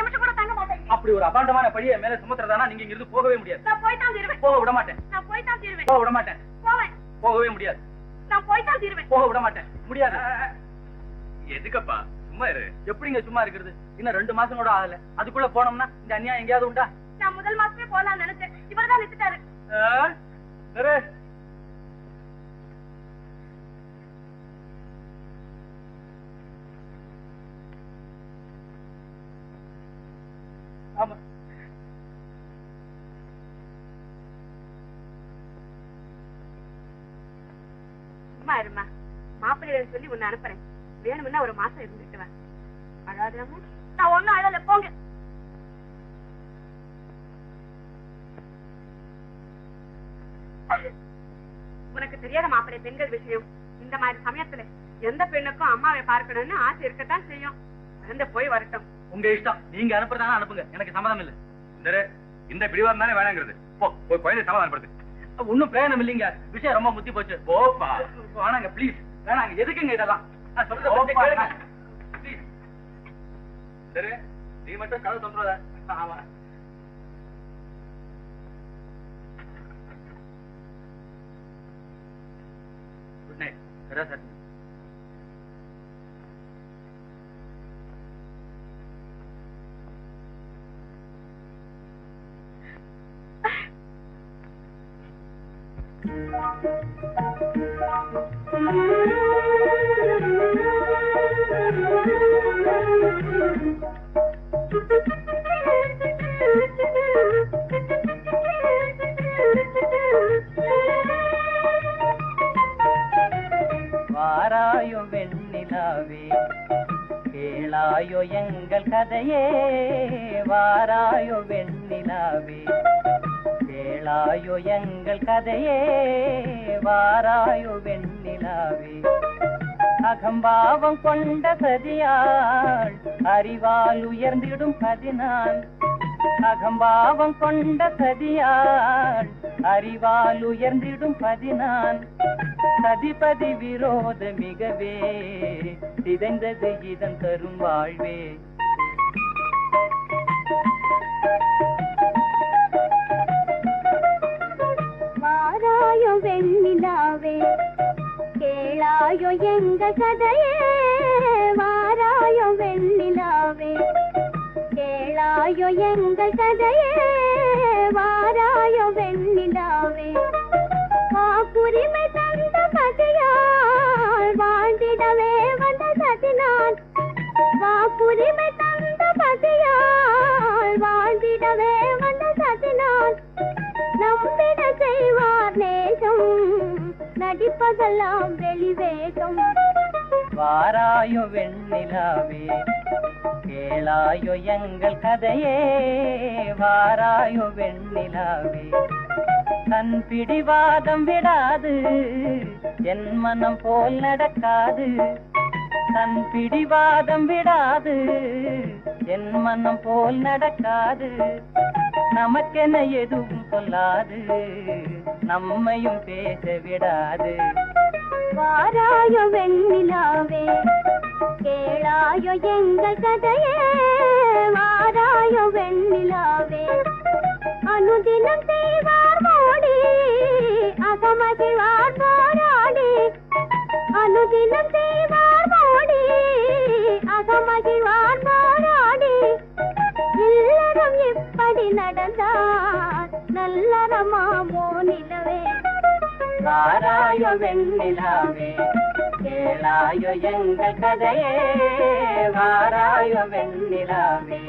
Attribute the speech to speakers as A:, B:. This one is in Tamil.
A: நிமிஷம் கூட தங்க மாட்டேன்.
B: அப்படி ஒரு அபாண்டமான பழியை மேல சுமத்துறதானா நீங்க இங்கிருந்து போகவே முடியாது.
A: நான் போய் தான் தீருவேன்.
B: போக விட மாட்டேன்.
A: நான் போய் தான் தீருவேன்.
B: போக விட மாட்டேன்.
A: போவேன்.
B: போகவே முடியாது.
A: நான் போய் தான் தீருவேன்.
B: போக விட மாட்டேன். முடியாது.
C: எதுக்கப்பா? சும்மா இரு.
B: எப்படிங்க சும்மா இருக்கிறது? இன்னும் ரெண்டு மாசம் கூட ஆகல. அதுக்குள்ள போனோம்னா இந்த அநியாயம் எங்கேயாவது உண்டா?
A: நான் முதல் மாசமே போலாம்னு நினைச்சேன். இவர்தான் நிறுத்திட்டாரு. சும்மா இருமா? மாப்பிள்ளைகளை சொல்லி உன்னை அனுப்புறேன். வேணும்னா ஒரு மாசம் இருந்துட்டு வா. அழாதாம நான் ஒண்ணும் அழல போங்க. உனக்கு தெரியாத மாப்பிள்ளை பெண்கள் விஷயம். இந்த மாதிரி சமயத்துல எந்த பெண்ணுக்கும் அம்மாவை பார்க்கணும்னு ஆசை இருக்கத்தான் செய்யும். வந்து போய் வரட்டும்.
B: உங்க இஷ்டம். நீங்க அனுப்புறதானா அனுப்புங்க. எனக்கு சம்மதம் இல்ல.
C: இந்த பிடிவாரம் தானே வேணாங்கிறது. போ போய் குழந்தை சமாதானப்படுத்து.
B: ஒண்ணும் பிரயோஜனம் இல்லைங்க. விஷயம் ரொம்ப முத்தி போச்சு.
C: போப்பா
B: வேணாங்க ப்ளீஸ் வேணாங்க எதுக்குங்க இதெல்லாம்? நான் சொல்றத
C: போப்பா.
B: கொஞ்சம் கேளுங்க. ப்ளீஸ்
C: சரி நீ மட்டும் கதை சொல்றத
B: ஆமா. Good night sir.
D: வாராயோ வெண்ணிலாவே கேளாயோ எங்கள் கதையே. வாராயோ வெண்ணிலாவே கேளாயோ எங்கள் கதையே வாராயோ வெண்ணிலாவே. அகம்பாவம் கொண்ட சதியாள் அறிவால் உயர்ந்திடும் பதினான் அகம்பாவம் கொண்ட சதியாள் அறிவால் உயர்ந்திடும் பதினான் சதிபதி விரோத மிகவே சிதைந்தது இதன் தரும் வாழ்வே.
A: வாராயோ எங்க கதையே? வாராயோ வெண்ணிலாவே. கேளாயோ எங்கள் கதையே? வாராயோ வெண்ணிலாவே. காப்புரிமை தந்த பகையால் வாழ்ந்திடவே வந்த சதினான் காப்புரிமை தந்த பகையால் வாழ்ந்திடவே வந்த சதினான் நம்பிட செய்வார் நேசம் நடிப்பதெல்லாம் வெளிவேகம்
D: வாராயோ வெண்ணிலாவே கேளாயோ எங்கள் கதையே. வாராயோ வெண்ணிலாவே தன் பிடிவாதம் விடாது என் மனம் போல் நடக்காது. தன் பிடிவாதம் விடாது என் மனம் போல் நடக்காது. நமக்கென எதுவும் சொல்லாது நம்மையும் பேச விடாது.
A: வாராயோ வெண்ணிலாவே கேளாயோ எங்கள் கதையே வாராயோ வெண்ணிலாவே. அனுதினம் செய்வார் மோடி அகமகிழ்வார் போராடி அனுதினம் செய்வார் மோடி அகமகிழ்வார் போராடி இல்லறம் இப்படி நடந்தார் நல்லறமாமோ நிலவே.
D: வாராயோ வெண்ணிலாவே கேளாயோ எங்கள் கதையே வாராயோ வெண்ணிலாவே.